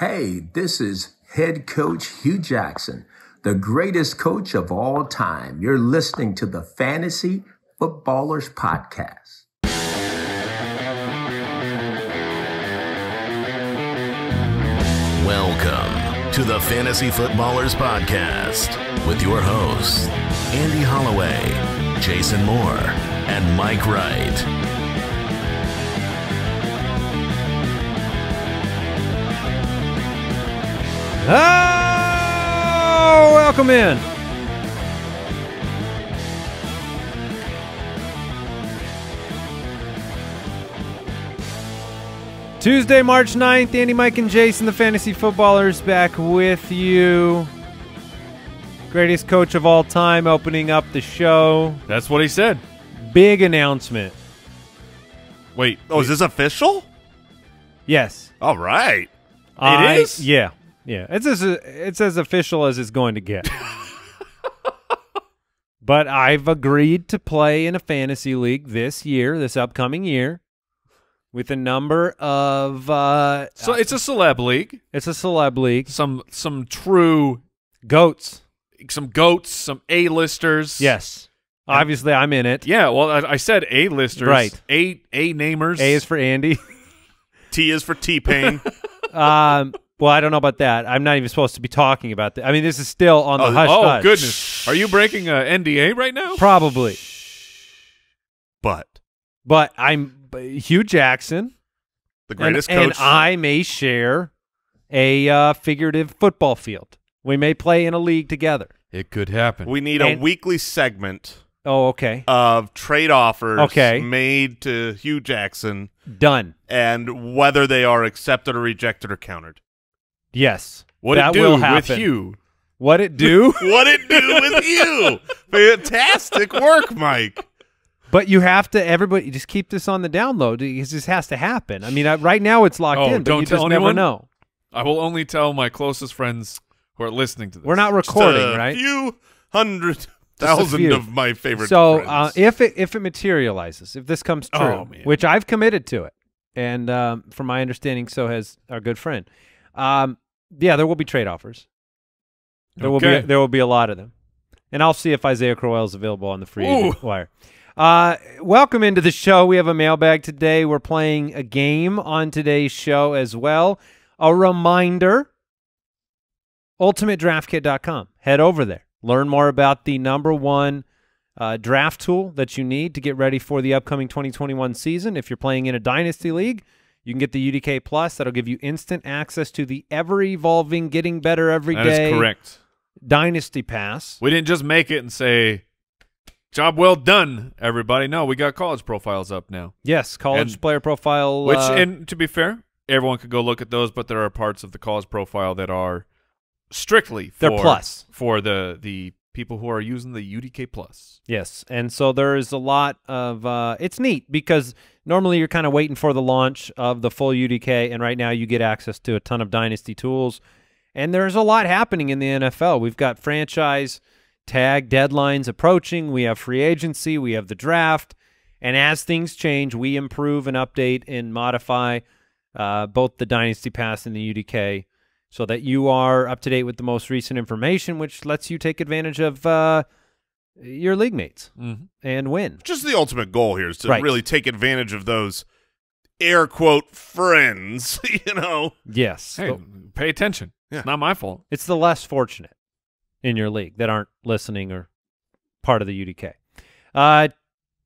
Hey, this is head coach Hue Jackson, the greatest coach of all time. You're listening to the Fantasy Footballers Podcast. Welcome to the Fantasy Footballers Podcast with your hosts, Andy Holloway, Jason Moore, and Mike Wright. Oh, welcome in. Tuesday, March 9th, Andy, Mike, and Jason, the fantasy footballers, back with you. Greatest coach of all time, opening up the show. That's what he said. Big announcement. Wait. Oh, is this official? Yes. All right. I- is? Yeah. Yeah. It's as it's as official as it's going to get. but I've agreed to play in a fantasy league this year, this upcoming year, with a number of uh So it's a celeb league. it's a celeb league. Some some true Goats. some goats, some A-listers. Yes. Obviously I'm in it. Yeah, well I, I said A-listers. Right. A A namers. A is for Andy. T is for T Pain. um well, I don't know about that. I'm not even supposed to be talking about that. I mean, this is still on the Oh, hush Oh hush. goodness. Are you breaking a NDA right now? Probably. but But I'm Hue Jackson. the greatest and, coach. And I may share a uh, figurative football field. We may play in a league together. It could happen. we need and- a weekly segment Oh, okay. of trade offers Okay. made to Hue Jackson Done. and whether they are accepted or rejected or countered. Yes. what that it do will with happen. you? What it do? What it do with you? Fantastic work, Mike. but you have to. Everybody, just keep this on the download because this has to happen. I mean, I, right now it's locked Oh, in, but don't you just tell never anyone? know. I will only tell my closest friends who are listening to this. We're not Just recording, a right? few hundred Just thousand of my favorite So uh, if it if it materializes, if this comes true, Oh, which I've committed to it, and um, from my understanding, so has our good friend. Um, yeah, there will be trade offers. There will be there will be a lot of them, and I'll see if Isaiah Crowell is available on the free agent wire. Uh, welcome into the show. We have a mailbag today. We're playing a game on today's show as well. A reminder: ultimatedraftkit.com. Head over there. Learn more about the number one uh, draft tool that you need to get ready for the upcoming 2021 season. If you're playing in a dynasty league, you can get the UDK Plus. That'll give you instant access to the ever evolving, getting better every day That is correct. Dynasty Pass. We didn't just make it and say job well done, everybody. No, we got college profiles up now. Yes, college And- player profile. Which, uh, and to be fair, everyone could go look at those, but there are parts of the college profile that are strictly for They're plus. for the the people who are using the UDK plus. Yes, and so there is a lot of. Uh, it's neat because normally you're kind of waiting for the launch of the full UDK, and right now you get access to a ton of dynasty tools, and there's a lot happening in the NFL. We've got franchise tag deadlines approaching. We have free agency. We have the draft, and as things change, we improve and update and modify uh, both the dynasty pass and the UDK. So that you are up to date with the most recent information, which lets you take advantage of uh, your league mates Mm-hmm. and win. just the ultimate goal here is to Right. really take advantage of those air quote friends, you know. Yes. Hey, But pay attention. Yeah. It's not my fault. It's the less fortunate in your league that aren't listening or part of the UDK. Uh,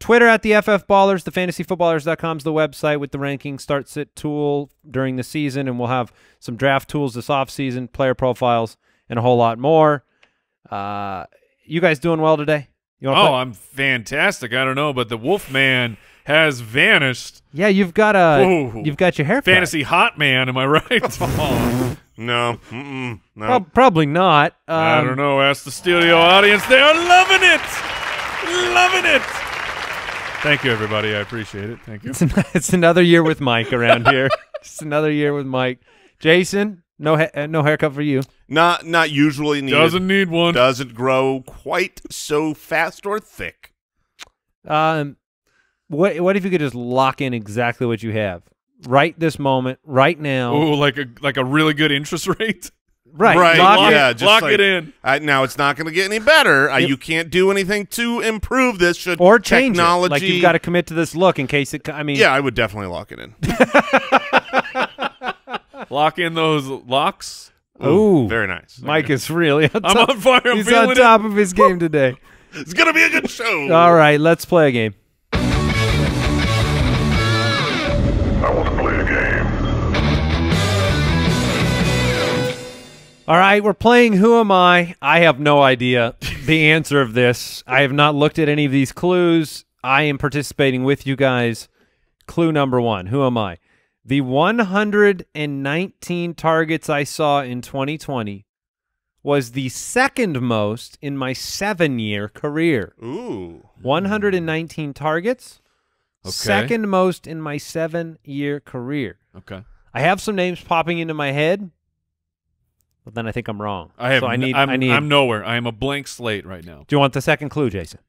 Twitter at the FF Ballers, the fantasyfootballers.com is the website with the ranking start sit tool during the season, and we'll have some draft tools this offseason, player profiles, and a whole lot more. Uh, you guys doing well today? You Oh, play- I'm fantastic. I don't know, but the Wolfman has vanished. yeah, you've got a Whoa. you've got your hair Fantasy hot man, am I right? No, mm-mm, no. Prob- probably not. Um, I don't know. Ask the studio audience. They are loving it. Loving it. Thank you, everybody. I appreciate it. Thank you. It's, an- it's another year with Mike around here. It's another year with Mike. Jason, no ha- uh, no haircut for you. not not usually needed. Doesn't need one. doesn't grow quite so fast or thick. Um, what what if you could just lock in exactly what you have? right this moment, right now. Oh, like a like a really good interest rate. Right. Right, Lock lock it- yeah, it, just lock like- it in. I, now it's not going to get any better. Uh, Yep. you can't do anything to improve this. Should or change technology? it. Like you've got to commit to this look in case it. I mean, Yeah, I would definitely lock it in. Lock in those locks. Ooh, very nice. Mike is really. On I'm top, on fire. I'm he's feeling on it. top of his game today. It's gonna be a good show. All right, let's play a game. All right, we're playing Who Am I? I have no idea the answer of this. I have not looked at any of these clues. I am participating with you guys. Clue number one Who am I? The 119 targets I saw in 2020 was the second most in my seven year career. Ooh. 119 targets, Okay. second most in my seven year career. Okay. I have some names popping into my head, but then I think I'm wrong. I have. So I n- need. I'm, I need. I'm nowhere. I am a blank slate right now. do you want the second clue, Jason?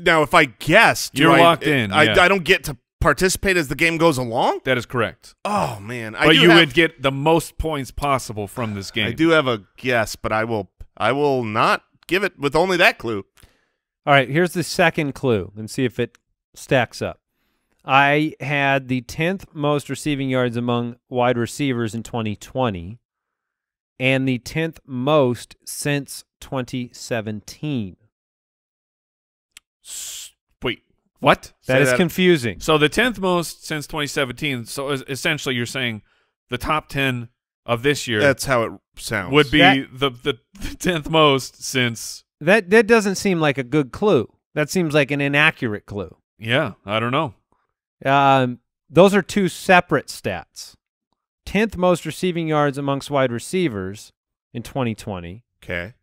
Now, if I guess, do You're I- locked in, I, yeah. I don't get to participate as the game goes along. That is correct. Oh man, I but do you have, would get the most points possible from this game. I do have a guess, but I will. I will not give it with only that clue. All right. Here's the second clue, and see if it stacks up. I had the tenth most receiving yards among wide receivers in 2020, and the tenth most since 2017. Wait. What? That Say is that- confusing. So the tenth most since 2017. So essentially, you're saying the top ten of this year That's how it sounds. would be That- the, the the tenth most since. That that doesn't seem like a good clue. That seems like an inaccurate clue. Yeah, I don't know. Um, those are two separate stats. Tenth most receiving yards amongst wide receivers in 2020, okay.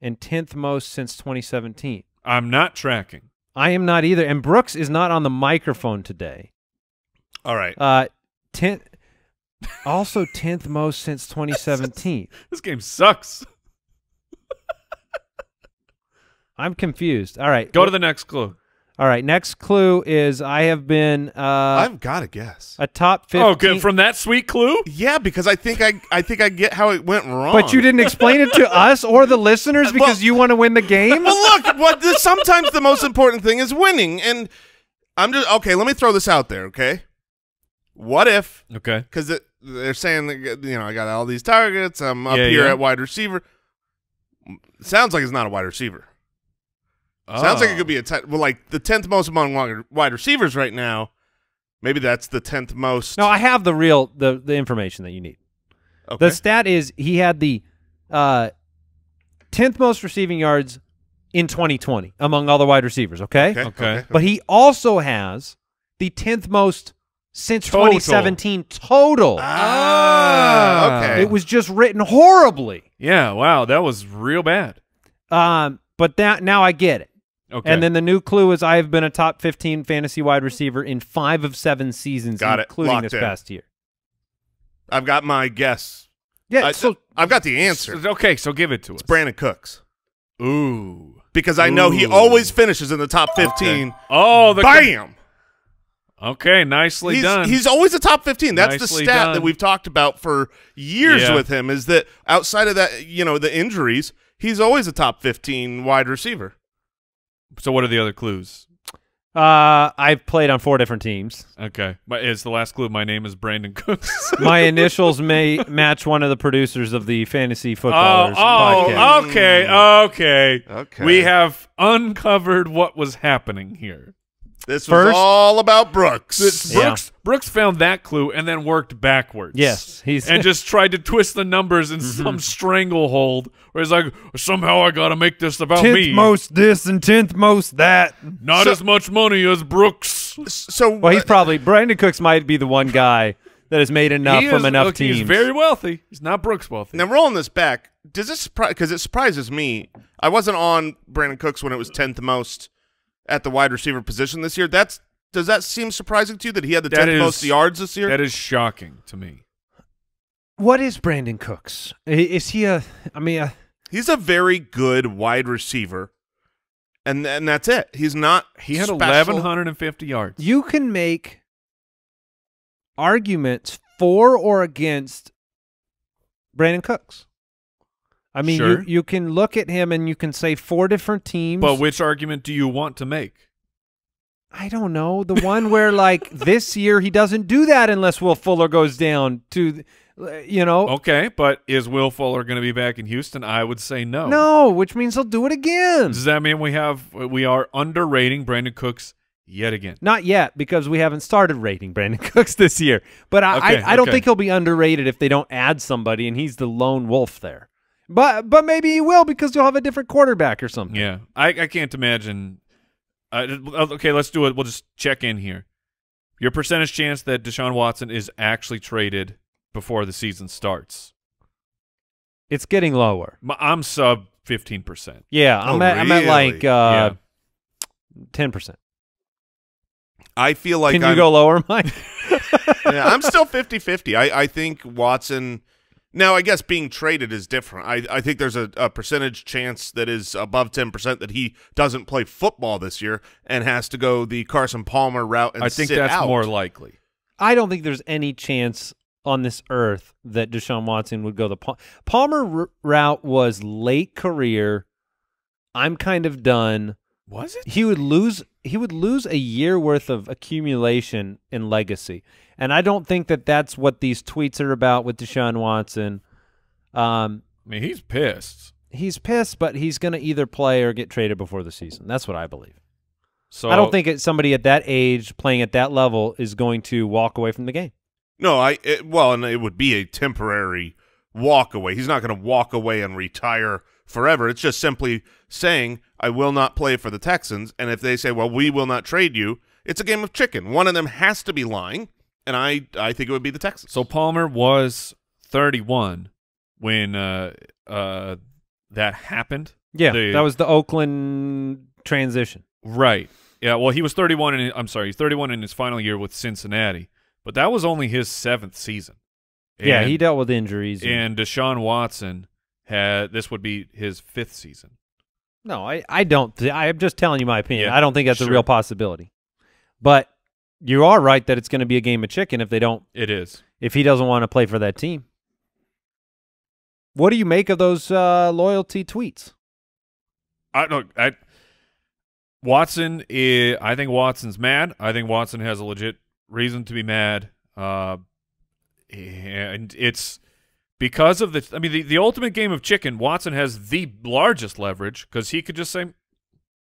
and tenth most since 2017. I'm not tracking. I am not either, and Brooks is not on the microphone today. All right. Uh, tenth, also tenth most since 2017. This game sucks. I'm confused. All right, Go to the next clue. All right, next clue is I have been uh, I've got to guess. a top 15. Oh, good. From that sweet clue. Yeah, because I think I I think I get how it went wrong. But you didn't explain it to us or the listeners because Well- you want to win the game. well, look, what this, sometimes the most important thing is winning, and I'm just okay. Let me throw this out there, okay? What if Okay. because they're saying that you know I got all these targets. I'm up Yeah, here yeah. at wide receiver. Sounds like it's not a wide receiver. Sounds like it Oh. could be a te- well, like the tenth most among wide wide receivers right now. Maybe that's the tenth most. No, I have the real the the information that you need. okay. The stat is he had the uh, 10th most receiving yards in 2020 among all the wide receivers, okay? okay, Okay. But he also has the 10th most since Total. 2017 total. Ah, okay. It was just written horribly. Yeah. Wow. That was real bad. Um, but that now I get it. Okay. And then the new clue is I have been a top 15 fantasy wide receiver in five of seven seasons, Got it. including Locked this in. past year. I've got my guess. Yeah, I, so I've got the answer. Okay. So give it to us. Brandin Cooks Ooh. because I know he always finishes in the top fifteen. Oh, the Bam! Okay. Nicely He's, done. he's always a top 15. That's the stat done. that we've talked about for years Yeah. with him is that outside of that, you know, the injuries, he's always a top 15 wide receiver. So what are the other clues? uh, I've played on four different teams. Okay. My, is the last clue? My name is Brandin Cooks. My initials may match one of the producers of the Fantasy Footballers oh, podcast. oh, okay, okay, Okay. We have uncovered what was happening here. This was all about Brooks. Yeah. Brooks Brooks found that clue and then worked backwards. Yes, he's and just tried to twist the numbers in some stranglehold where he's like, somehow I got to make this about tenth me. most this and tenth most that. Not So- as much money as Brooks. So, Well, he's uh, probably Brandin Cooks might be the one guy that has made enough from is, enough look, teams. He's very wealthy. He's not Brooks wealthy. now rolling this back, does this surprise? Because it surprises me. I wasn't on Brandin Cooks when it was 10th most at the wide receiver position this year. That's does that seem surprising to you that he had the 10th That is- most yards this year? That is shocking to me. what is Brandin Cooks? Is he a? I mean, a, He's a very good wide receiver, and and that's it. He's not. He had special. 1,150 yards. you can make arguments for or against Brandin Cooks. I mean, Sure. you you can look at him and you can say four different teams. But which argument do you want to make? I don't know the one where like this year he doesn't do that unless Will Fuller goes down to, you know, Okay, but is Will Fuller going to be back in Houston? I would say no. no, which means he'll do it again. Does that mean we have we are underrating Brandin Cooks yet again? Not yet because we haven't started rating Brandin Cooks this year. But I, Okay, I, I don't okay. think he'll be underrated if they don't add somebody and he's the lone wolf there. But but maybe he will because you'll have a different quarterback or something. Yeah, I, I can't imagine. Uh, okay, let's do it. We'll just check in here. Your percentage chance that Deshaun Watson is actually traded before the season starts. It's getting lower. I'm sub fifteen percent. Yeah, I'm Oh, at I'm at like really? uh ten percent. I feel like Can you I'm, go lower, Mike? yeah, I'm still 50-50. I, I think Watson now I guess being traded is different. I, I think there's a, a percentage chance that is above 10% that he doesn't play football this year and has to go the Carson Palmer route and I think that's out. more likely. I don't think there's any chance on this earth that Deshaun Watson would go the Pal- Palmer r- route was late career. I'm kind of done. Was it? He would lose he would lose a year worth of accumulation in legacy. And I don't think that that's what these tweets are about with Deshaun Watson. Um I mean, he's pissed. he's pissed, but he's going to either play or get traded before the season. That's what I believe. So I don't think it, somebody at that age playing at that level is going to walk away from the game. No, I it, well, and it would be a temporary walk away. He's not going to walk away and retire forever. It's just simply saying, "I will not play for the Texans." And if they say, "Well, we will not trade you," it's a game of chicken. One of them has to be lying, and I I think it would be the Texans. So Palmer was 31 when uh, uh, that happened. Yeah, The- that was the Oakland transition. Right. Yeah. Well, he was 31. In, I'm sorry, he's 31 in his final year with Cincinnati, but that was only his seventh season. yeah, he dealt with injuries. and- and Deshaun Watson had this would be his fifth season. No, I, I don't. Th- I'm just telling you my opinion. Yeah, I don't think that's a real possibility. But you are right that it's going to be a game of chicken if they don't. It is. If he doesn't want to play for that team. What do you make of those uh, loyalty tweets? I look. I Watson. Is, I think Watson's mad. I think Watson has a legit reason to be mad. Uh, and it's because of the. I mean, the, the ultimate game of chicken. Watson has the largest leverage because he could just say,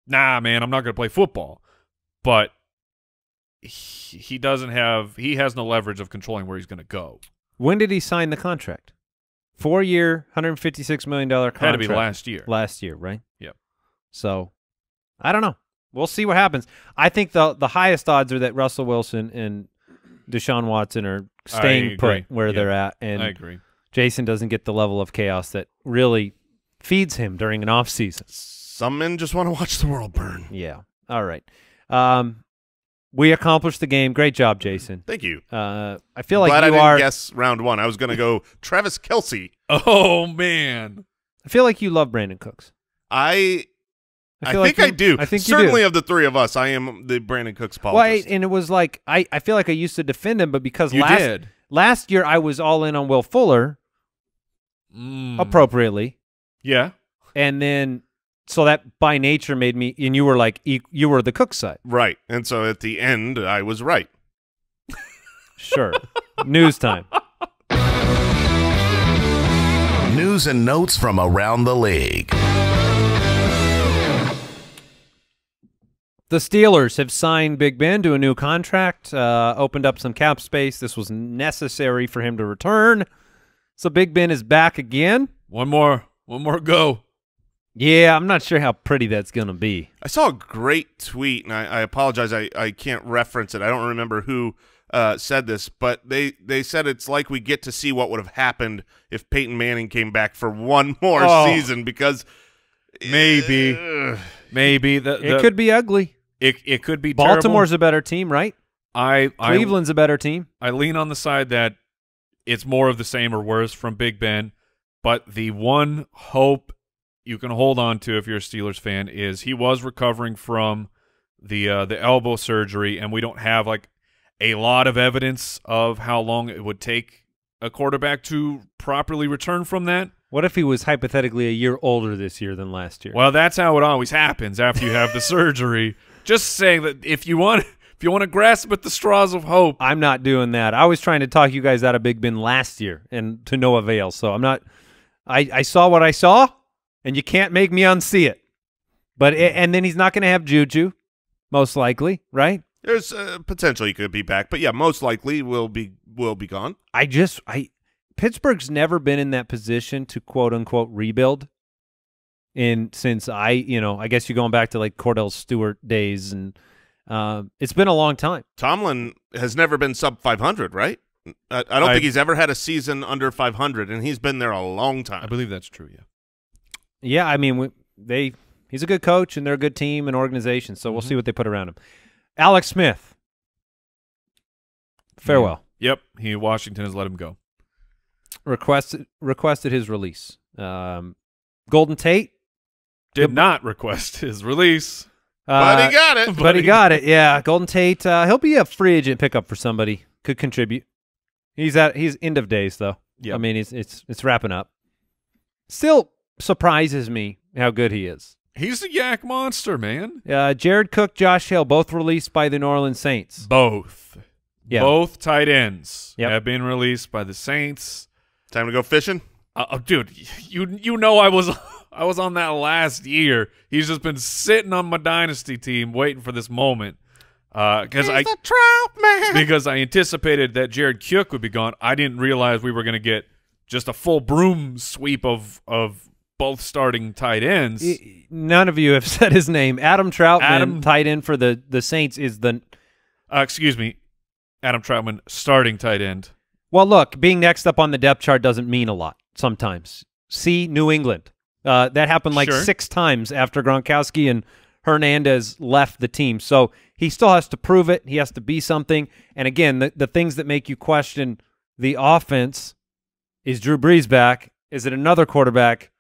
"Nah, man, I'm not going to play football," but he, he doesn't have. He has no leverage of controlling where he's going to go. When did he sign the contract? Four year, hundred fifty six million dollar contract. Had to be last year. Last year, right? Yep. So, I don't know. We'll see what happens. I think the the highest odds are that Russell Wilson and Deshaun Watson are staying put where Yeah, they're at, and I agree. Jason doesn't get the level of chaos that really feeds him during an off season. Some men just want to watch the world burn. Yeah. All right. Um, we accomplished the game. Great job, Jason. Thank you. Uh, I feel like Glad I you didn't are. guess round one. I was going to go Travis Kelce. Oh man. I feel like you love Brandin Cooks. I I, I, feel think like I do. I think certainly you do. of the three of us, I am the Brandin Cooks Well, I- and it was like I, I feel like I used to defend him, but because You last did. last year I was all in on Will Fuller Mm. appropriately, Yeah. and then so that by nature made me and you were like e- you were the Cook side. right, and so at the end, I was right. Sure. News time. News and notes from around the league. The Steelers have signed Big Ben to a new contract, uh, opened up some cap space. This was necessary for him to return. So Big Ben is back again. One more. One more go. Yeah, I'm not sure how pretty that's going to be. I saw a great tweet, and I, I apologize, I, I can't reference it. I don't remember who uh, said this, but they, they said it's like we get to see what would have happened if Peyton Manning came back for one more Oh. season because Maybe. Ugh. Maybe the, It could be ugly. it it could be Baltimore's terrible. a better team, right? I I Cleveland's a better team. I lean on the side that it's more of the same or worse from Big Ben, but the one hope you can hold on to if you're a Steelers fan is he was recovering from the uh, the elbow surgery, and we don't have like a lot of evidence of how long it would take a quarterback to properly return from that. What if he was hypothetically a year older this year than last year? Well, that's how it always happens after you have the surgery. Just saying that if you want if you want to grasp at the straws of hope, I'm not doing that. I was trying to talk you guys out of Big Ben last year and to no avail. So I'm not. I I saw what I saw, and you can't make me unsee it. But and then he's not going to have Juju, most likely, right? There's uh, potential he could be back, but yeah, most likely will be will be gone. I just I Pittsburgh's never been in that position to quote unquote rebuild. In since I you know I guess you're going back to like Kordell Stewart days and uh, it's been a long time. Tomlin has never been sub 500, right? I, I don't I- think he's ever had a season under 500, and he's been there a long time. I believe that's true. Yeah. Yeah, I mean we, they he's a good coach and they're a good team and organization. So we'll see what they put around him. Alex Smith. Farewell. Yep. He Washington has let him go. requested requested his release. Um, Golden Tate, Did not request his release. But uh, he got it. but he got it. Yeah, Golden Tate. Uh, he'll be a free agent pickup for somebody. Could contribute. He's at he's end of days though. Yep. I mean, it's it's it's wrapping up. Still surprises me how good he is. He's a YAC monster, man. Uh, Jared Cook, Josh Hill, both released by the New Orleans Saints. Both. Yeah. Both tight ends Yep. have been released by the Saints. Time to go fishing. Uh, oh, dude, you you know I was I was on that last year. He's just been sitting on my dynasty team waiting for this moment. Because I trout man. because I anticipated that Jared Cook would be gone. I didn't realize we were going to get just a full broom sweep of of both starting tight ends. None of you have said his name. Adam Trautman, Adam- tight end for the the Saints, is the Uh, excuse me, Adam Trautman, starting tight end. Well, look, being next up on the depth chart doesn't mean a lot sometimes. See New England. Uh, that happened like Sure. six times after Gronkowski and Hernandez left the team. So he still has to prove it. He has to be something. And again, the, the things that make you question the offense is Drew Brees back? Is it another quarterback?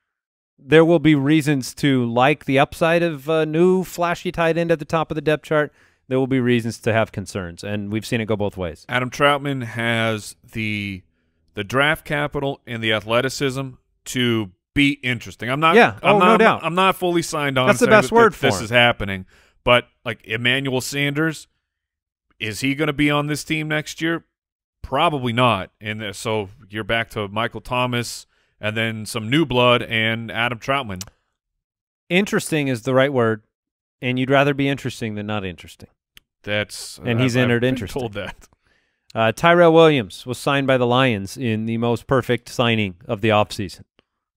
There will be reasons to like the upside of a new flashy tight end at the top of the depth chart. There will be reasons to have concerns, and we've seen it go both ways. Adam Trautman has the the draft capital and the athleticism to be interesting. I'm not. Yeah. I'm Oh, no not, doubt. I'm not fully signed on. That's the best that word th- for this him. is happening. But like Emmanuel Sanders, is he going to be on this team next year? Probably not. And uh, so you're back to Michael Thomas and then some new blood and Adam Trautman. Interesting is the right word, and you'd rather be interesting than not interesting. That's And he's I've- I've entered been interesting. Told that. Uh, Tyrell Williams was signed by the Lions in the most perfect signing of the offseason.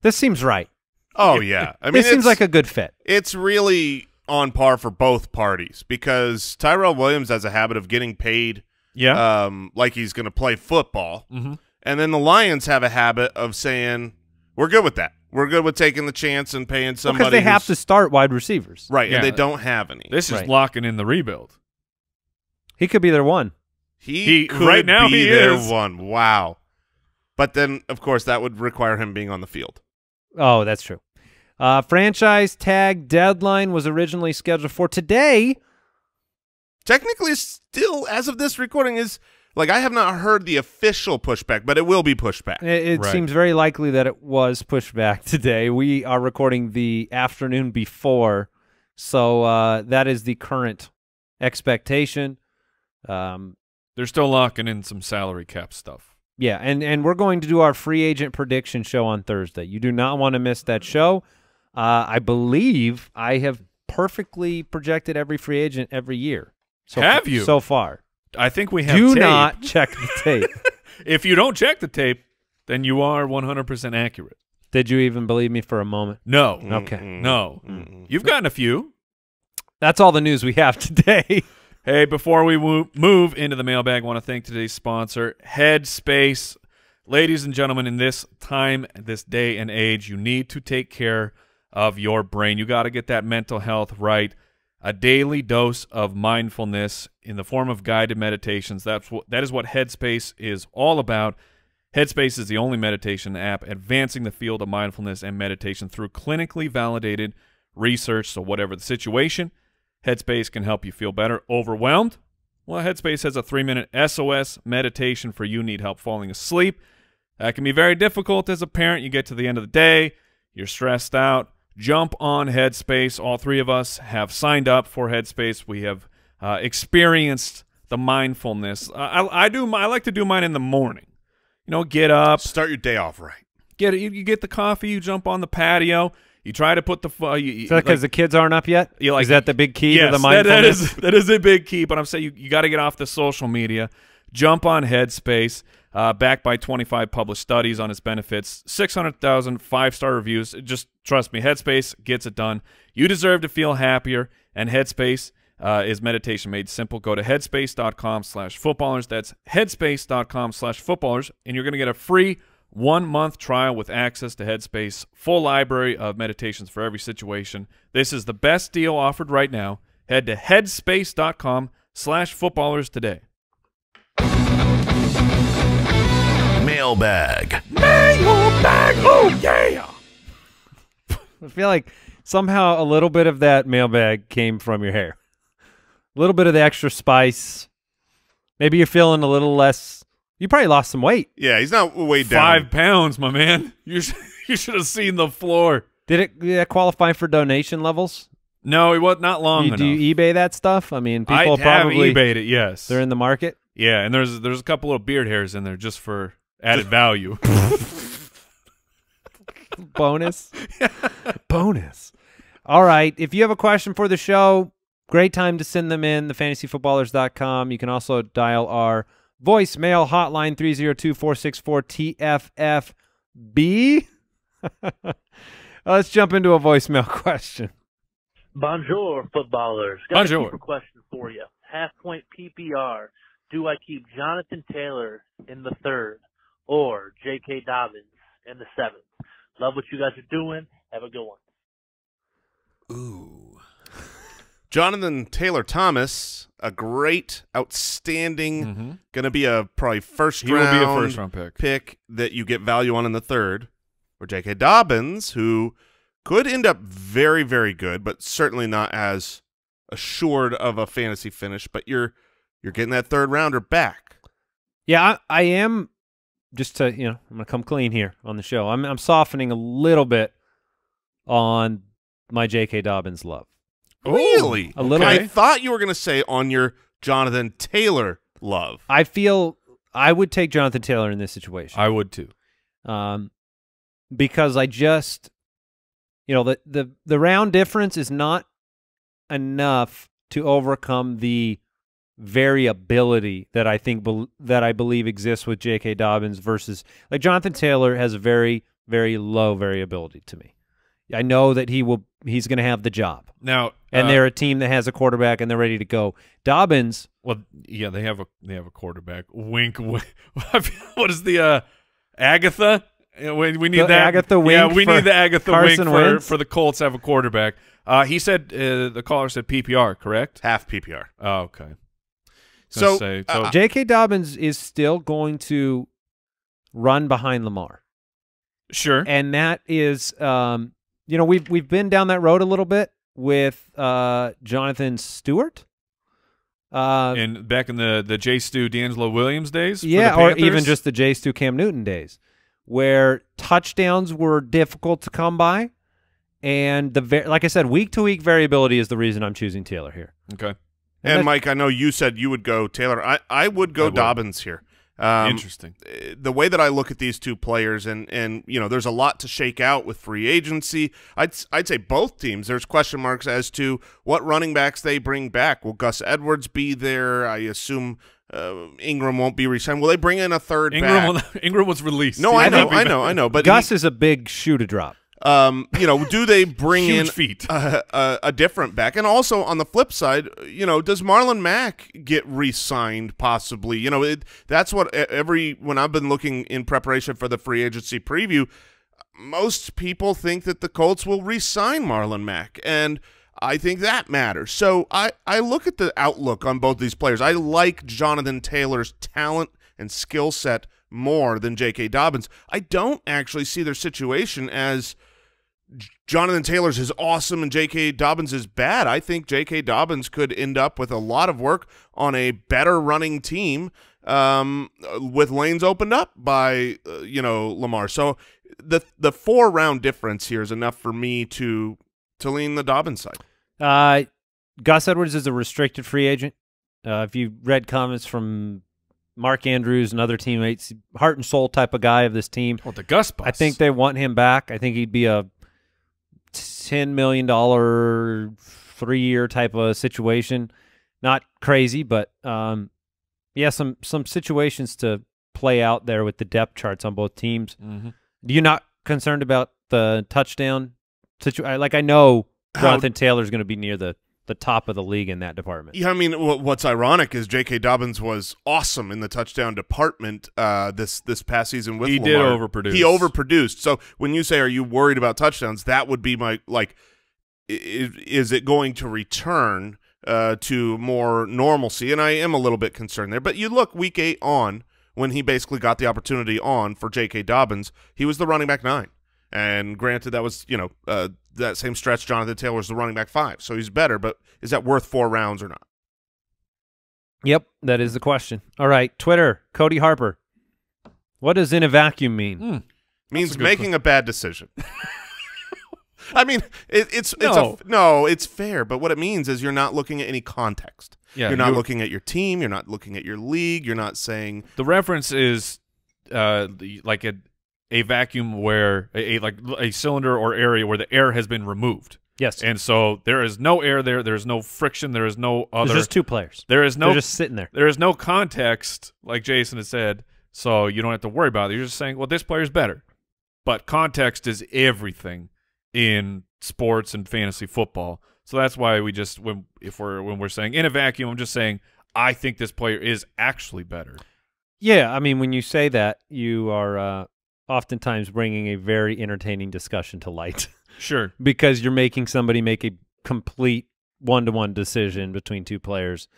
This seems right. Oh yeah, I mean this seems like a good fit. it's really on par for both parties because Tyrell Williams has a habit of getting paid Yeah. um, like he's going to play football, hmm and then the Lions have a habit of saying we're good with that. We're good with taking the chance and paying somebody Because they have to start wide receivers. right, Yeah. and they don't have any. This is Right. locking in the rebuild. He could be their one. He, He- could right now be he their is. one. Wow. But then, of course, that would require him being on the field. Oh, that's true. Uh, franchise tag deadline was originally scheduled for today. Technically, still, as of this recording, is like I have not heard the official pushback, but it will be pushed back. It, it Right. seems very likely that it was pushed back today. We are recording the afternoon before, so uh, that is the current expectation. Um, They're still locking in some salary cap stuff. Yeah, and and we're going to do our free agent prediction show on Thursday. You do not want to miss that show. Uh, I believe I have perfectly projected every free agent every year. So Have you? so far? I think we have Do tape. not check the tape. If you don't check the tape, then you are 100% accurate. Did you even believe me for a moment? No. Okay. Mm-mm. No. Mm-mm. You've gotten a few. That's all the news we have today. Hey, before we move into the mailbag, I want to thank today's sponsor, Headspace. Ladies and gentlemen, in this time, this day and age, you need to take care of your brain. You got to get that mental health right. A daily dose of mindfulness in the form of guided meditations. That's what that is what Headspace is all about. Headspace is the only meditation app advancing the field of mindfulness and meditation through clinically validated research. So whatever the situation, Headspace can help you feel better. Overwhelmed? Well, Headspace has a three-minute SOS meditation for you need help falling asleep. That can be very difficult as a parent. You get to the end of the day, you're stressed out. Jump on Headspace. All three of us have signed up for Headspace. We have uh, experienced the mindfulness. I, I, I do. my- I like to do mine in the morning. You know, get up, Start your day off right. get it. You, you get the coffee. You jump on the patio. You try to put the. fu- You, you- Is that because like- the kids aren't up yet? you like- is that the big key yes, to the that- that is that is a big key. But I'm saying you, you got to get off the social media. Jump on Headspace, uh, backed by 25 published studies on its benefits, 600,000 five-star reviews. Just trust me, Headspace gets it done. You deserve to feel happier, and Headspace uh, is meditation made simple. Go to headspace.com slash footballers. That's headspace.com slash footballers, and you're going to get a free one-month trial with access to Headspace, full library of meditations for every situation. This is the best deal offered right now. Head to headspace.com slash footballers today. Mailbag. Mailbag. Oh, yeah. I feel like somehow a little bit of that mailbag came from your hair. A little bit of the extra spice. Maybe you're feeling a little less. You probably lost some weight. Yeah, he's not way down. Five pounds, my man. You should, you should have seen the floor. Did it did that qualify for donation levels? No, it was not long You- enough. do you eBay that stuff? I mean, people I have probably eBayed it. Yes, they're in the market. yeah, and there's there's a couple little beard hairs in there just for added value. bonus. bonus. All right. If you have a question for the show, great time to send them in, thefantasyfootballers.com. You can also dial our voicemail hotline 302-464-TFFB. Let's jump into a voicemail question. Bonjour, footballers. Got Bonjour. a keeper question for you. Half point PPR. Do I keep Jonathan Taylor in the third or J.K. Dobbins in the seventh? Love what you guys are doing. Have a good one. Ooh. Jonathan Taylor Thomas, a great, outstanding, Mhm. going to be a probably first He will round be a first round pick. pick that you get value on in the third. Or J.K. Dobbins, who could end up very, very good, but certainly not as assured of a fantasy finish. But you're you're getting that third rounder back. Yeah, I, I am just to, you know, I'm going to come clean here on the show. I'm I'm softening a little bit on my J.K. Dobbins love. Really? A little I bit. thought you were going to say on your Jonathan Taylor love. I feel I would take Jonathan Taylor in this situation. I would too. um, because I just, you know, the the the round difference is not enough to overcome the variability that I think that I believe exists with J.K. Dobbins versus like Jonathan Taylor has a very very low variability to me. I know that he will he's going to have the job, Now, and uh, they're a team that has a quarterback and they're ready to go. Dobbins, well, yeah, they have a they have a quarterback. Wink. wink. what is the uh, Agatha? We, we need The that Agatha Yeah, we for need the Agatha Carson wink for, Wentz? for the Colts have a quarterback. Uh, he said uh, the caller said PPR, correct? Half PPR. Oh, okay. So, say, uh, so J.K. Dobbins is still going to run behind Lamar. sure. and that is um you know we've we've been down that road a little bit with uh Jonathan Stewart uh and back in the the J. Stu D'Angelo Williams days, yeah or even just the J Stu Cam Newton days where touchdowns were difficult to come by and the like I said week to week variability is the reason I'm choosing Taylor here okay. and that- Mike, I know you said you would go Taylor. I, I would go I would. Dobbins here. Um, Interesting. uh, the way that I look at these two players, and and you know, there's a lot to shake out with free agency. I'd I'd say both teams. There's question marks as to what running backs they bring back. Will Gus Edwards be there? I assume uh, Ingram won't be re-signed. Will they bring in a third Ingram, back? will- Ingram was released. no, He I know, I know, I know. But Gus he- is a big shoe to drop um, you know, do they bring in feet. A, a, a different back? And also on the flip side, you know, does Marlon Mack get re-signed possibly? You know, it, that's what every when I've been looking in preparation for the free agency preview, most people think that the Colts will re-sign Marlon Mack, and I think that matters. So I I look at the outlook on both these players. I like Jonathan Taylor's talent and skill set more than J.K. Dobbins. I don't actually see their situation as Jonathan Taylor's is awesome and J.K. Dobbins is bad. I think J.K. Dobbins could end up with a lot of work on a better running team um, with lanes opened up by uh, you know Lamar. So the the four round difference here is enough for me to to lean the Dobbins side. Uh, Gus Edwards is a restricted free agent. Uh, if you read comments from Mark Andrews and other teammates, heart and soul type of guy of this team. Well, the Gus bus. I think they want him back. I think he'd be a ten million dollar three year type of situation. Not crazy, but um, yeah, some some situations to play out there with the depth charts on both teams. Mhm. Do you not concerned about the touchdown situation? Like I know Jonathan Taylor's going to be near the the top of the league in that department. Yeah, I mean, what's ironic is J.K. Dobbins was awesome in the touchdown department uh, this this past season with He did overproduce. He overproduced. So when you say, "Are you worried about touchdowns?" That would be my like, is, is it going to return uh, to more normalcy? And I am a little bit concerned there. But you look week eight on when he basically got the opportunity on for J.K. Dobbins, he was the running back nine. And granted, that was you know uh, that same stretch. Jonathan Taylor was the running back five, so he's better. But is that worth four rounds or not? Yep, that is the question. All right, Twitter, Cody Harper. What does in a vacuum mean? Hmm. means a good making a bad decision. I mean, it, it's it's No. a, no, it's fair, but what it means is you're not looking at any context. Yeah, you're not you- looking at your team. You're not looking at your league. You're not saying The reference is uh, the, like a a vacuum where a, a like a cylinder or area where the air has been removed, Yes, and so there is no air there. There is no friction. There is no other. there's just two players. there is no They're just sitting there. there is no context, like Jason has said, so you don't have to worry about it. You're just saying, well, this player's better. But context is everything in sports and fantasy football. So that's why we just when if we're when we're saying in a vacuum, I'm just saying I think this player is actually better. Yeah, I mean, when you say that, you are uh, oftentimes bringing a very entertaining discussion to light Sure. because you're making somebody make a complete one-to-one decision between two players.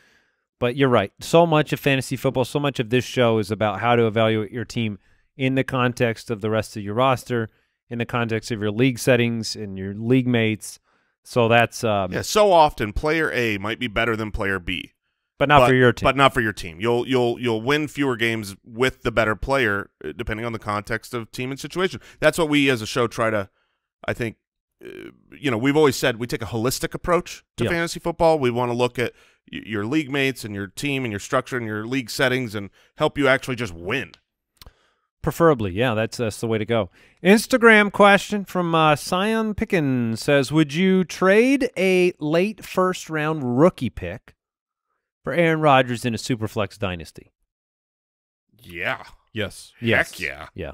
But you're right. So much of fantasy football, so much of this show is about how to evaluate your team in the context of the rest of your roster, in the context of your league settings and your league mates. So that's um, yeah. So often, player A might be better than player B, but not but, for your team. but not for your team. You'll you'll you'll win fewer games with the better player, uh, depending on the context of team and situation. That's what we as a show try to. I think, uh, you know, we've always said we take a holistic approach to Yeah. fantasy football. We want to look at your league mates and your team and your structure and your league settings and help you actually just win. Preferably, yeah, that's that's the way to go. Instagram question from uh, Sion Pickens says, "Would you trade a late first round rookie pick for Aaron Rodgers in a superflex dynasty?" Yeah. Yes. Yes. Heck yeah. Yeah.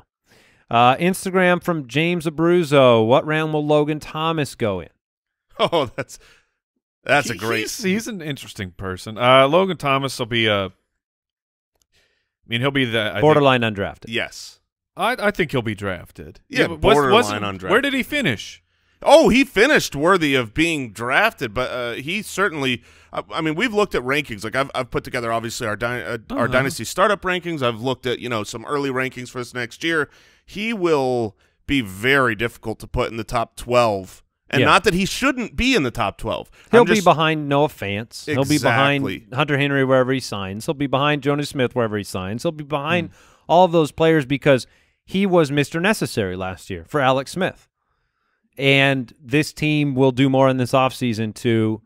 Uh, Instagram from James Abruzzo. What round will Logan Thomas go in? Oh, that's that's a great. He's, he's an interesting person. Uh, Logan Thomas will be a. I mean, he'll be the I think- Borderline undrafted. yes. I, I think he'll be drafted. Yeah, but borderline wasn't- undrafted. Where did he finish? Oh, he finished worthy of being drafted, but uh, he certainly. I, I mean, we've looked at rankings. Like I've, I've put together, obviously our uh, our Uh-huh. dynasty startup rankings. I've looked at you know some early rankings for this next year. He will be very difficult to put in the top twelve, and Yeah. not that he shouldn't be in the top twelve. He'll I'm be behind Noah Fant. He'll be behind Hunter Henry wherever he signs. He'll be behind Jonnu Smith wherever he signs. He'll be behind all of those players because he was Mr. Necessary last year for Alex Smith. And this team will do more in this offseason to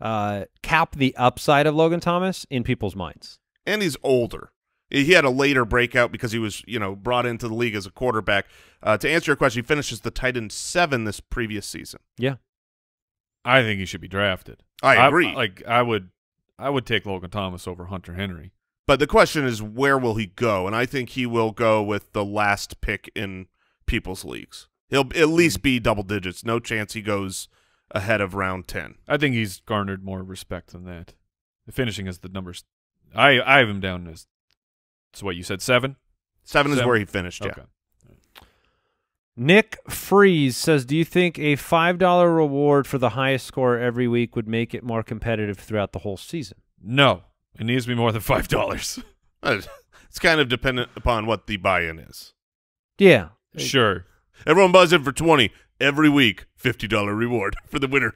uh, cap the upside of Logan Thomas in people's minds. and he's older. He had a later breakout because he was, you know, brought into the league as a quarterback. Uh, to answer your question, he finishes the tight end seven this previous season. Yeah. I think he should be drafted. I agree. like I would, I would take Logan Thomas over Hunter Henry. But the question is, where will he go? And I think he will go with the last pick in people's leagues. He'll at hmm. least be double digits. No chance he goes ahead of round ten. I think he's garnered more respect than that. The finishing is the numbers. I I have him down as. So what you said seven? Seven is where he finished. Yeah. Okay. Nick Freeze says, "Do you think a five dollar reward for the highest score every week would make it more competitive throughout the whole season?" No, it needs to be more than five dollars. It's kind of dependent upon what the buy-in is. Yeah, sure. Everyone buzz in for twenty. every week, fifty dollar reward for the winner.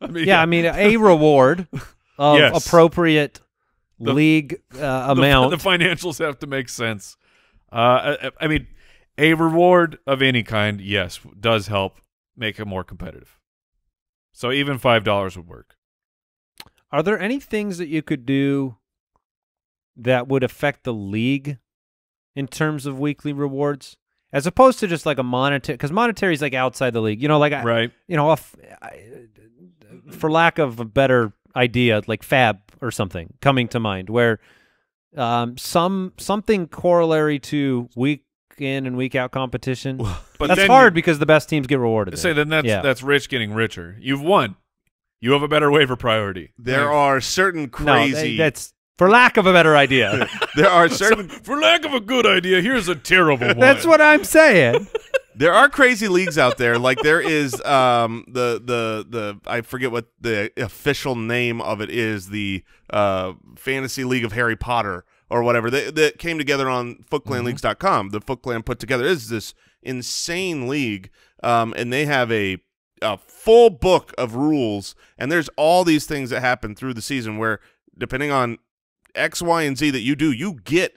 I mean, Yeah, I mean a reward of Yes. appropriate The- league uh, the, amount. the financials have to make sense. Uh, I, I mean, a reward of any kind, yes, does help make it more competitive. So even five dollars would work. Are there any things that you could do that would affect the league in terms of weekly rewards, as opposed to just like a monetary? Because monetary is like outside the league. You know, like I, Right. you know, if, I, for lack of a better idea, like FAAB or something coming to mind, where um, some something corollary to week in and week out competition. But that's then hard because the best teams get rewarded. Say there. then that's Yeah. that's rich getting richer. You've won. You have a better waiver priority. There are certain no, crazy. that's for lack of a better idea. there are So, certain. for lack of a good idea, here's a terrible one. that's what I'm saying. there are crazy leagues out there. Like there is um the the the I forget what the official name of it is. The uh fantasy league of Harry Potter or whatever that that came together on FootClanLeagues.com. The Foot Clan put together is this insane league, um, and they have a a full book of rules, and there's all these things that happen through the season where depending on X, Y, and Z that you do, you get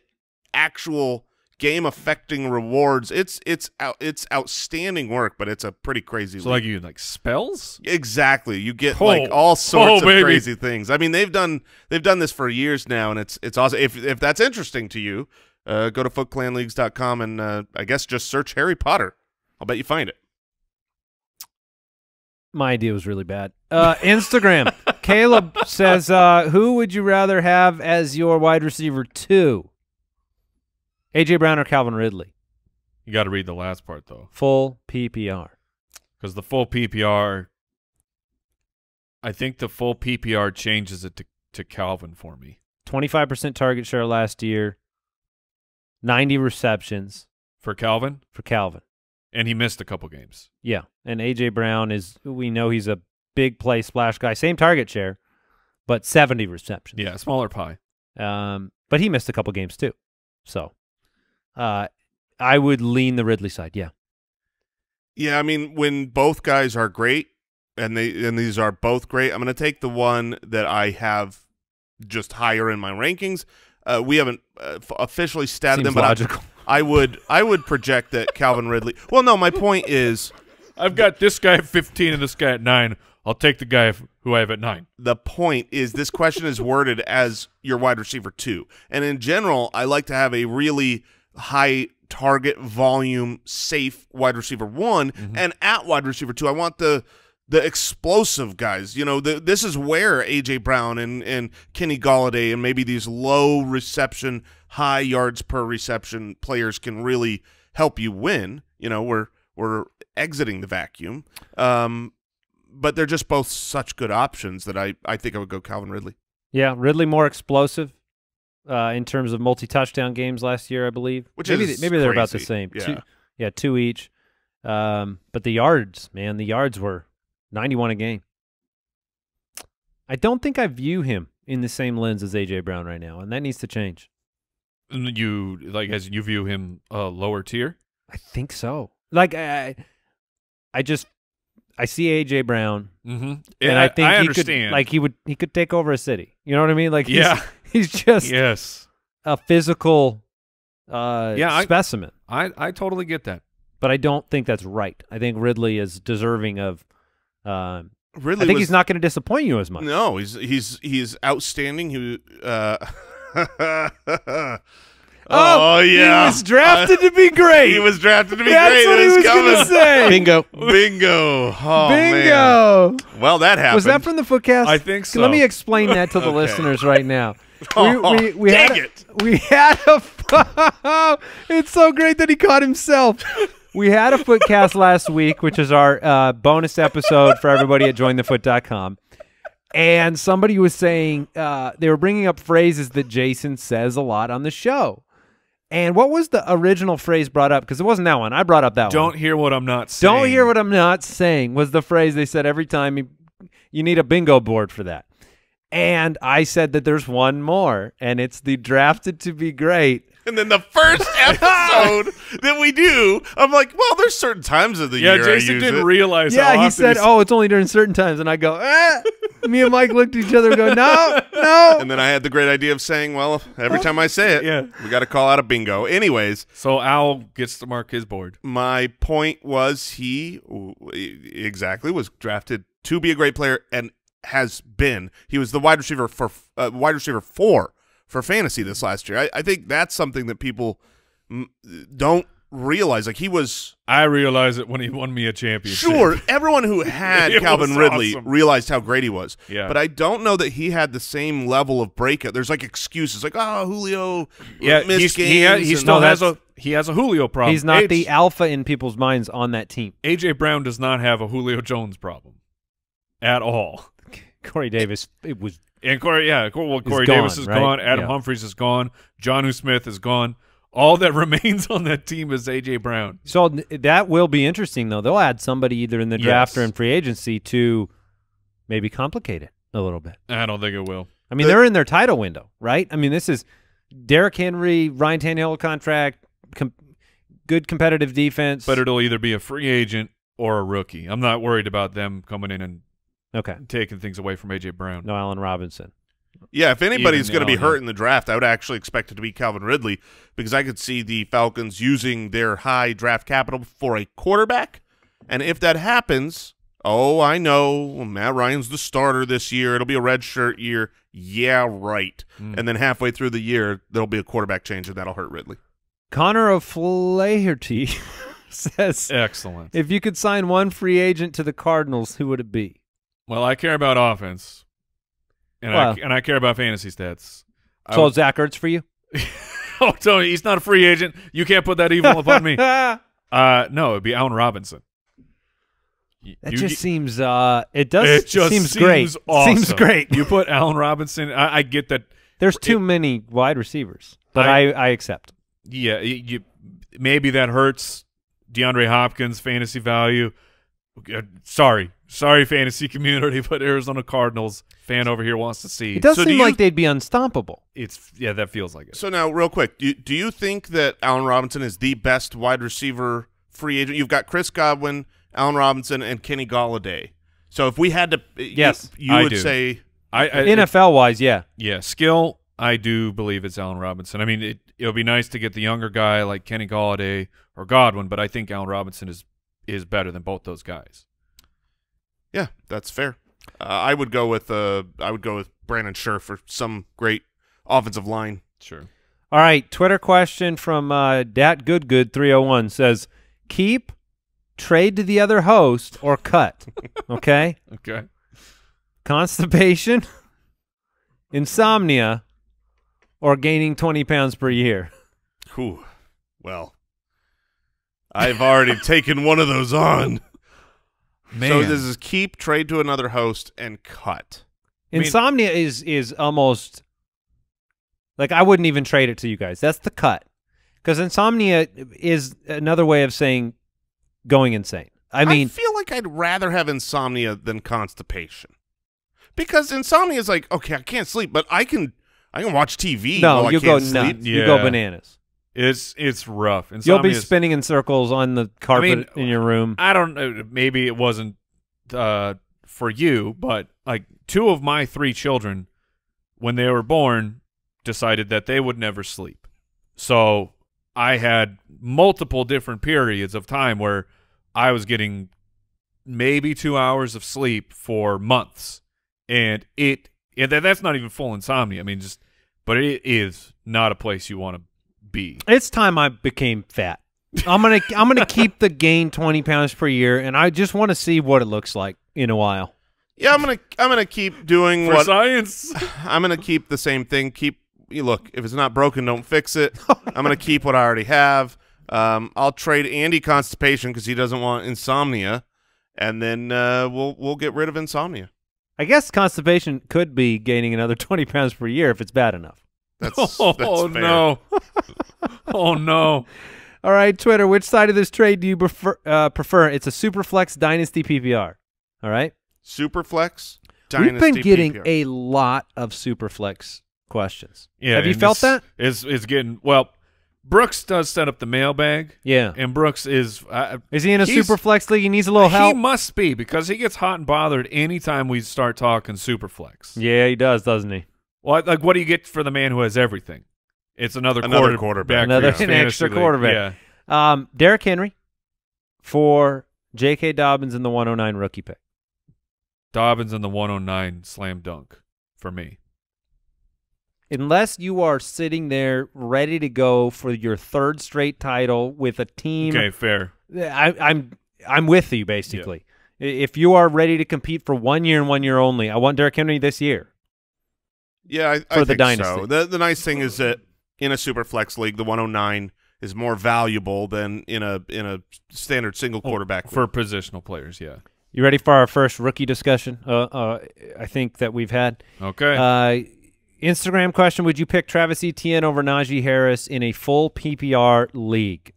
actual game affecting rewards. It's it's out it's outstanding work, but it's a pretty crazy. So league. like you like spells? Exactly. You get Oh, like all sorts oh, of baby. crazy things. I mean, they've done they've done this for years now and it's it's awesome. If if that's interesting to you, uh, go to footclanleagues.com and uh, I guess just search Harry Potter. I'll bet you find it. My idea was really bad. Uh, Instagram. Caleb says, uh, "Who would you rather have as your wide receiver two? AJ Brown or Calvin Ridley? You got to read the last part though, Full PPR. because the full PPR. I think the full PPR changes it to to Calvin for me. Twenty-five percent target share last year. Ninety receptions For Calvin, for Calvin. and he missed a couple games. Yeah, and AJ Brown is. We know he's a big play splash guy. Same target share, but seventy receptions. Yeah, smaller pie. Um, but he missed a couple games too. So, uh, I would lean the Ridley side. Yeah. Yeah, I mean, when both guys are great and they and these are both great, I'm going to take the one that I have just higher in my rankings. Uh, we haven't uh, f- officially statted Seems them, but I- I would I would project that Calvin Ridley. Well, no, my point is I've got this guy at 15 and this guy at nine. I'll take the guy who I have at nine. the point is this question is worded as your wide receiver two, and in general, I like to have a really high target volume, safe wide receiver one, and at wide receiver two, I want the the explosive guys. You know, the, this is where AJ Brown and and Kenny Golladay and maybe these low reception, high yards per reception players can really help you win. You know, we're we're exiting the vacuum. Um, but they're just both such good options that I, I think I would go Calvin Ridley. Yeah, Ridley more explosive uh, in terms of multi-touchdown games last year, I believe. Which maybe is maybe they're about the same. Yeah. Two, yeah, two each. Um, but the yards, man, the yards were 91 a game. I don't think I view him in the same lens as AJ Brown right now, and that needs to change. You like as you view him uh, lower tier. I think so. Like I, I just I see AJ Brown, Mm-hmm. and I think I he understand. could like he would he could take over a city. You know what I mean? Like he's, Yeah. he's just yes, a physical uh Yeah, I- specimen. I I totally get that. But I don't think that's right. I think Ridley is deserving of um Ridley I think was, he's not going to disappoint you as much. No, he's he's he's outstanding. He uh Oh, yeah. He was drafted to be great. He was drafted to be That's great. what It he was going to say. Bingo. Bingo. Oh, man. Bingo. Well, that happened. Was that from the Footcast? I think so. Let me explain that to the listeners right now. Oh, we, we, we dang had a, it. We had a. it's so great that he caught himself. We had a Footcast last week, which is our uh, bonus episode for everybody at jointhefoot.com. And somebody was saying uh, they were bringing up phrases that Jason says a lot on the show. And what was the original phrase brought up? Because it wasn't that one. I brought up that one. Don't hear what I'm not saying. Don't hear what I'm not saying was the phrase they said every time you, you need a bingo board for that. And I said that there's one more, and it's the drafted to be great. And then the first episode that we do, I'm like, well, there's certain times of the Yeah, year Jason I use didn't it. realize how Yeah, he often said, he's- "Oh, it's only during certain times," and I go, eh. Me and Mike looked at each other and go, "No, no." and then I had the great idea of saying, well, every time I say it, Yeah. we got to call out a bingo. Anyways, So Al gets to mark his board. my point was he exactly was drafted to be a great player and has been. He was the wide receiver for uh, wide receiver four for fantasy this last year. I, I think that's something that people don't realize. Like he was I realized it when he won me a championship. sure everyone who had Calvin Ridley awesome. realized how great he was. Yeah. but I don't know that he had the same level of breakout. There's like excuses, like oh Julio, Yeah, missed he's, he, ha- he still has a he has a Julio problem. He's not H- the alpha in people's minds on that team. AJ Brown does not have a Julio Jones problem at all. Corey Davis, it was And Corey, yeah, Cor- well, Corey gone, Davis is right? gone. Adam Yeah. Humphries is gone. Jonnu Smith is gone. All that remains on that team is AJ Brown. so that will be interesting though. They'll add somebody either in the draft Yes. or in free agency to maybe complicate it a little bit. I don't think it will. I mean, The- they're in their title window, right? I mean, this is Derrick Henry, Ryan Tannehill contract, com- good competitive defense. But it'll either be a free agent or a rookie. I'm not worried about them coming in and okay, taking things away from AJ Brown. no Allen Robinson. Yeah, if anybody's going to be hurt in the draft, I would actually expect it to be Calvin Ridley because I could see the Falcons using their high draft capital for a quarterback. And if that happens, oh, I know Matt Ryan's the starter this year. It'll be a red shirt year. Yeah, right. Mm. And then halfway through the year, there'll be a quarterback change, and that'll hurt Ridley. Connor O'Flaherty says, Excellent. if you could sign one free agent to the Cardinals, who would it be? Well, I care about offense, and I and I care about fantasy stats. So would- Zach Ertz for you? oh, Tony, he's not a free agent. You can't put that evil upon me. Uh, no, it'd be Allen Robinson. You just get- seems uh, it does it just seems, seems great. Awesome. Seems great. You put Allen Robinson. I, I get that. There's too it- many wide receivers, but I, I- I, accept. Yeah, you, maybe that hurts DeAndre Hopkins' fantasy value. Uh, Sorry, sorry, fantasy community, but Arizona Cardinals fan over here wants to see. It does So do seem you- like they'd be unstoppable. It's yeah, that feels like it. So now, real quick, do you, do you think that Allen Robinson is the best wide receiver free agent? You've got Chris Godwin, Allen Robinson, and Kenny Golladay. So if we had to, you- Yes, you, I would do. say I, I NFL wise, yeah. Yeah, skill. I do believe it's Allen Robinson. I mean, it it'll be nice to get the younger guy like Kenny Golladay or Godwin, but I think Allen Robinson is is better than both those guys. Yeah, that's fair. Uh, I would go with uh, I would go with Brandon Scherff for some great offensive line. Sure. All right, Twitter question from uh, Dat Good Good three hundred one says, "Keep, trade to the other host, or cut." okay, Okay. constipation, insomnia, or gaining twenty pounds per year. Whew. Well, I've already taken one of those on. Man. So this is keep, trade to another host, and cut. mean- Insomnia is is almost like I wouldn't even trade it to you guys. That's the cut because insomnia is another way of saying going insane. I mean, I feel like I'd rather have insomnia than constipation because insomnia is like okay, I can't sleep, but I can I can watch TV. no, while you go can't nuts. sleep. You go bananas. It's it's rough. You'll be is- spinning in circles on the carpet mean, in your room. I don't know. Maybe it wasn't uh, for you, but like two of my three children, when they were born, decided that they would never sleep. So I had multiple different periods of time where I was getting maybe two hours of sleep for months, and it and that, that's not even full insomnia. I mean, just but it is not a place you want to be. It's time I became fat. I'm gonna I'm gonna keep the gain 20 pounds per year, and I just want to see what it looks like in a while. Yeah, I'm gonna I'm gonna keep doing For what science. I'm gonna keep the same thing. Keep you look if it's not broken, don't fix it. I'm gonna keep what I already have. Um, I'll trade Andy constipation because he doesn't want insomnia, and then uh, we'll we'll get rid of insomnia. I guess constipation could be gaining another 20 pounds per year if it's bad enough. That's, oh that's fair. no! oh no! All right, Twitter. Which side of this trade do you prefer? Uh, prefer? It's a Superflex Dynasty PPR. All right. Superflex. dynasty. We've been getting PPR. a lot of Superflex questions. Yeah, Have you felt that? Is is getting well. Brooks does set up the mailbag, Yeah. and Brooks is. Uh, Is he in a Superflex league? He needs a little help. He must be because he gets hot and bothered anytime we start talking Superflex. yeah, he does, doesn't he? Well, like what do you get for the man who has everything? It's another, Another quarterback. quarterback, Another- for an extra league. quarterback. Yeah. Um, Derrick Henry for J.K. Dobbins in the 109 rookie pick. Dobbins in the 109 slam dunk for me. Unless you are sitting there ready to go for your third straight title with a team, Okay, fair. I, I'm I'm with you basically. I- If you are ready to compete for one year and one year only, I want Derrick Henry this year. Yeah, I, I for the think dynasty. So. The the nice thing is that in a super flex league, the 109 is more valuable than in a in a standard single quarterback for league. positional players. Yeah. You ready for our first rookie discussion? Uh, uh, I think that we've had. Okay. Uh, Instagram question: Would you pick Travis Etienne over Najee Harris in a full PPR league?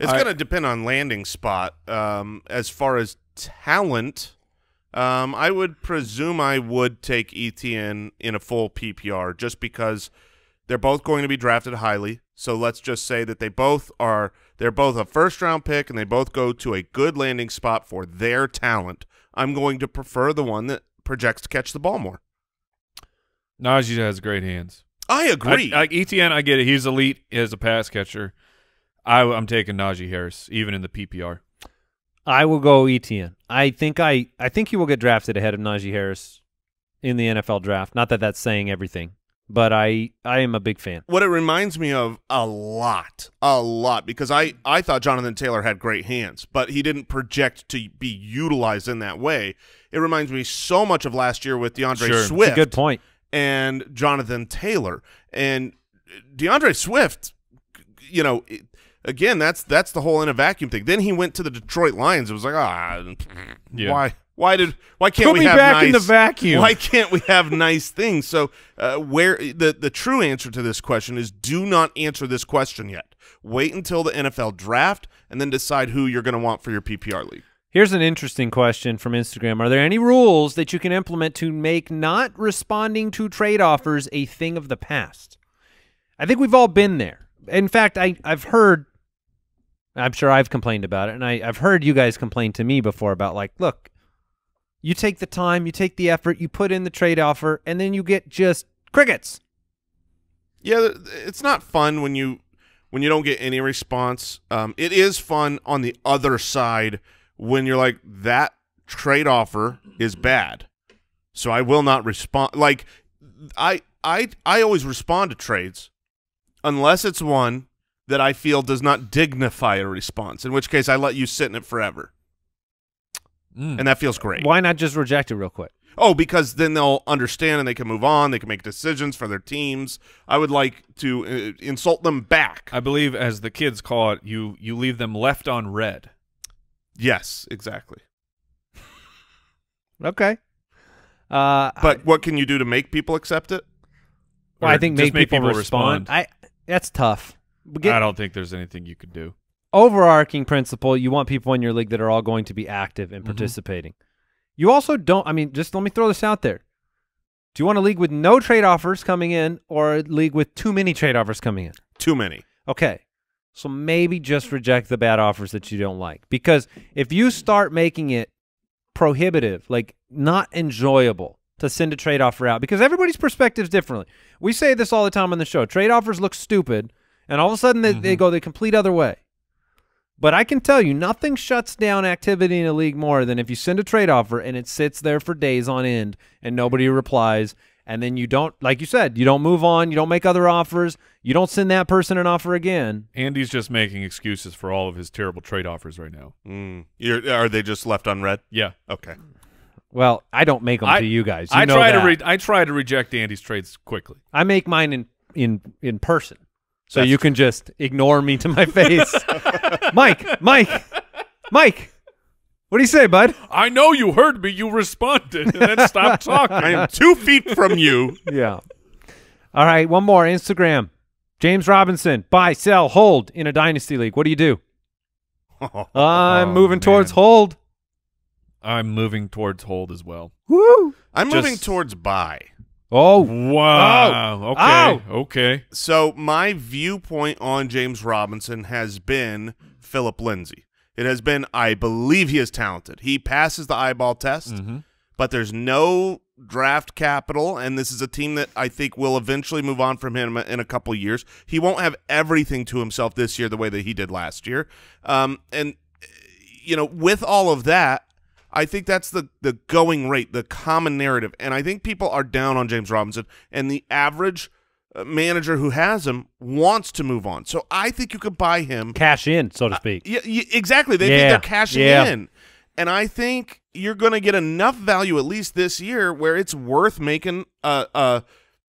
It's going to depend on landing spot. Um, as far as talent, um, I would presume I would take Etienne in a full PPR just because they're both going to be drafted highly. So let's just say that they both are they're both a first round pick and they both go to a good landing spot for their talent. I'm going to prefer the one that projects to catch the ball more. Najee has great hands. I agree. Like Etienne, I get it. He's elite as a pass catcher. I, I'm taking Najee Harris, even in the PPR. I will go Etienne. I think I I think he will get drafted ahead of Najee Harris in the NFL draft. Not that that's saying everything, but I I am a big fan. what it reminds me of a lot, a lot, because I, I thought Jonathan Taylor had great hands, but he didn't project to be utilized in that way. It reminds me so much of last year with D'Andre Sure. Swift good point. and Jonathan Taylor. And D'Andre Swift, you know, again, that's that's the whole in a vacuum thing. Then he went to the Detroit Lions. It was like, ah, Yeah. why? Why did? Why can't Put we me have back nice, in the vacuum. Why can't we have nice things? So, uh, where the the true answer to this question is: do not answer this question yet. Wait until the NFL draft, and then decide who you're going to want for your PPR league. Here's an interesting question from Instagram. Are there any rules that you can implement to make not responding to trade offers a thing of the past? I think we've all been there. In fact, I, I've heard, I'm sure I've complained about it, and I, I've heard you guys complain to me before about, like, look, you take the time, you take the effort, you put in the trade offer, and then you get just crickets. Yeah, it's not fun when you when you don't get any response. Um, it is fun on the other side when you're like that trade offer is bad, so I will not respond. Like I I I always respond to trades unless it's one that I feel does not dignify a response. In which case, I let you sit in it forever, Mm. and that feels great. Why not just reject it real quick? Oh, because then they'll understand and they can move on. They can make decisions for their teams. I would like to uh, insult them back. I believe, as the kids call it, you you leave them left on red. Yes, exactly. Okay. Uh, But what can you do to make people accept it? well, I think just make, people, people respond. I That's tough. But get- I don't think there's anything you could do. overarching principle you want people in your league that are all going to be active and mm-hmm. participating. You also don't i mean just let me throw this out there. Do you want a league with no trade offers coming in or a league with too many trade offers coming in? Too many. okay. So maybe just reject the bad offers that you don't like. Because if you start making it prohibitive like not enjoyable to send a trade offer out because everybody's perspective is differently. We say this all the time on the show. Trade offers look stupid and all of a sudden they, they go the complete other way but I can tell you, nothing shuts down activity in a league more than if you send a trade offer and it sits there for days on end and nobody replies. And then you don't, like you said, you don't move on, you don't make other offers, you don't send that person an offer again. Andy's just making excuses for all of his terrible trade offers right now. Mm. You're, are they just left unread? Yeah, Okay. Well, I don't make them I- to you guys. You I know try that. to re- I try to reject Andy's trades quickly. I make mine in in in person, so That's you can just ignore me to my face. Mike, Mike, Mike, what do you say, bud? I know you heard me. You responded and then stopped talking. I am two feet from you. Yeah. All right, one more Instagram. James Robinson, buy, sell, hold in a dynasty league. What do you do? I'm Oh, moving man. towards hold. I'm moving towards hold as well. Woo! I'm Just- moving towards buy. Oh, Wow. Oh. Okay. Okay. So my viewpoint on James Robinson has been Philip Lindsay. It has been I believe he is talented. He passes the eyeball test, but there's no draft capital, and this is a team that I think will eventually move on from him in a couple years. He won't have everything to himself this year the way that he did last year. Um, and you know, with all of that, I think that's the the going rate, the common narrative, and I think people are down on James Robinson, and the average uh, manager who has him wants to move on. So I think you could buy him. cash in, so to speak. Yeah, yeah, exactly. They Yeah, think they're cashing yeah. in, and I think you're going to get enough value at least this year where it's worth making a, a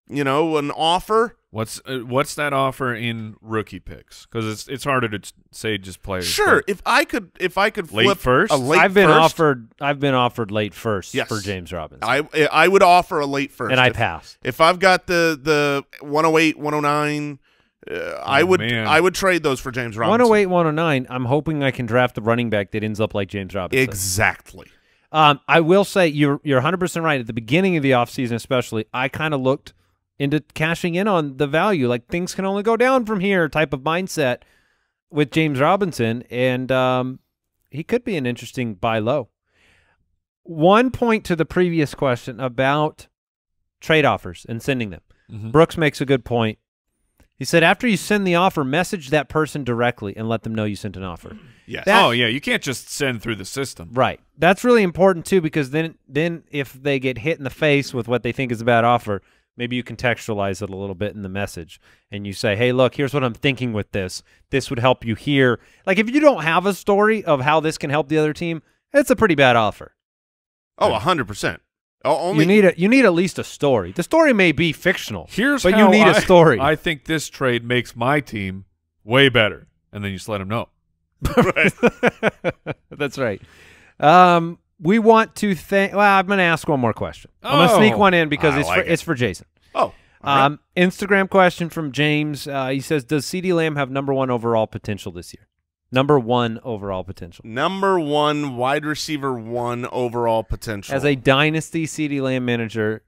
you know, an offer. What's uh, what's that offer in rookie picks? Because it's it's harder to say just players. Sure, if I could, if I could Late first? a late I've been first, offered. I've been offered late first Yes. for James Robinson, I I would offer a late first, and I If- passed. If I've got the the 108, 109, uh, I Oh, would man. I would trade those for James Robinson. 108, 109. I'm hoping I can draft a running back that ends up like James Robinson. Exactly. Um, I will say you're you're 100 percent right. At the beginning of the offseason, especially, I kind of looked into cashing in on the value. Like things can only go down from here, type of mindset with James Robinson, and um, he could be an interesting buy low. One point to the previous question about trade offers and sending them. Mhm. Brooks makes a good point. He said after you send the offer, message that person directly and let them know you sent an offer. Yes. That- oh yeah, you can't just send through the system. Right. That's really important too because then then if they get hit in the face with what they think is a bad offer, maybe you contextualize it a little bit in the message and you say, "Hey, look, here's what I'm thinking with this. This would help you here." Like if you don't have a story of how this can help the other team, it's a pretty bad offer. oh, a hundred percent. Oh, only you need a you need at least a story. The story may be fictional. Here's but you need I- a story. I think this trade makes my team way better, and then you just let them know. That's right. Um, we want to thank. Well, I'm going to ask one more question. I'm going to sneak one in because I it's like for, it. it's for Jason. Oh, all right. Um, Instagram question from James. Uh, he says, "Does CeeDee Lamb have number one overall potential this year? Number one overall potential number one wide receiver, one overall potential as a dynasty CeeDee Lamb manager?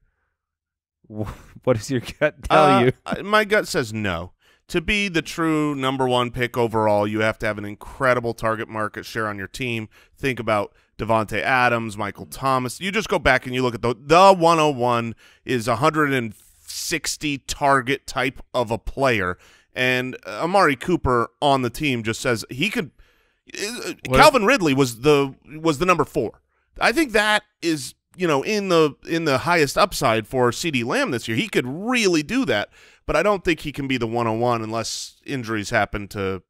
What does your gut tell Uh, you? My gut says no. To be the true number one pick overall, you have to have an incredible target market share on your team. Think about Davante Adams, Michael Thomas. You just go back and you look at the the 101 is 160 target type of a player, and uh, Amari Cooper on the team just says he could. uh, Calvin Ridley was the was the number four. I think that is you know in the in the highest upside for CeeDee Lamb this year. He could really do that, but I don't think he can be the 101 unless injuries happen to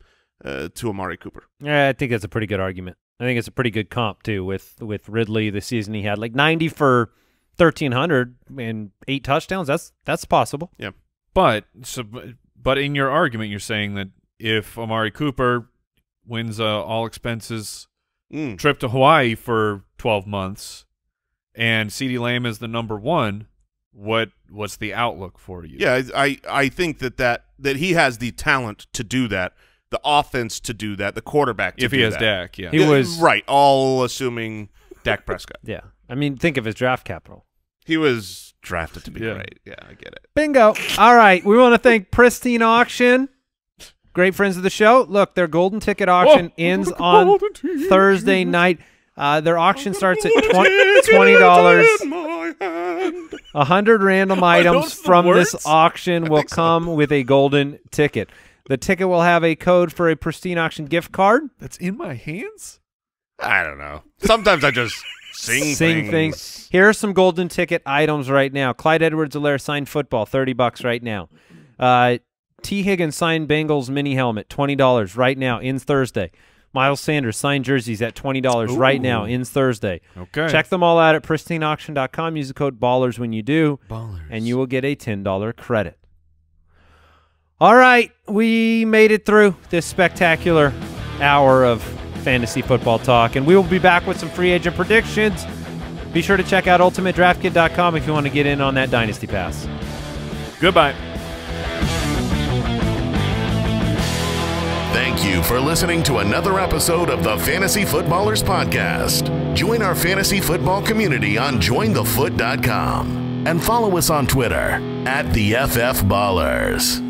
uh, to Amari Cooper. Yeah, I think that's a pretty good argument. I think it's a pretty good comp too with with Ridley the season he had like 90 for 1300 and eight touchdowns. That's that's possible. Yeah. But so, but in your argument, you're saying that if Amari Cooper wins a all expenses Mm. trip to Hawaii for 12 months, and CeeDee Lamb is the number one, what what's the outlook for you? Yeah, I, I I think that, that that he has the talent to do that, the offense to do that, the quarterback to if do he has that. Dak, yeah. He Yeah, was- right, all assuming Dak Prescott. Yeah. I mean, think of his draft capital. He was drafted to be Yeah. great. Yeah, I get it. Bingo. All right. We want to thank Pristine Auction. Great friends of the show. Look, their golden ticket auction ends on Thursday night. Uh, their auction starts at twenty dollars. A hundred random items from this auction will come with a golden ticket. The ticket will have a code for a Pristine Auction gift card. That's in my hands. I don't know. Sometimes I just sing, Sing things. Here are some golden ticket items right now. Clyde Edwards-Helaire signed football, thirty bucks right now. Uh, Tee Higgins signed Bengals mini helmet, twenty dollars right now. Ends Thursday. Miles Sanders signed jerseys at twenty dollars right now. Ends Thursday. Okay. Check them all out at pristineauction.com. Use the code BALLERS when you do, Ballers. and you will get a ten dollar credit. All right, we made it through this spectacular hour of fantasy football talk, and we will be back with some free agent predictions. Be sure to check out ultimatedraftkit.com if you want to get in on that dynasty pass. Goodbye. Thank you for listening to another episode of the Fantasy Footballers Podcast. Join our fantasy football community on jointhefoot.com and follow us on Twitter at the FF Ballers.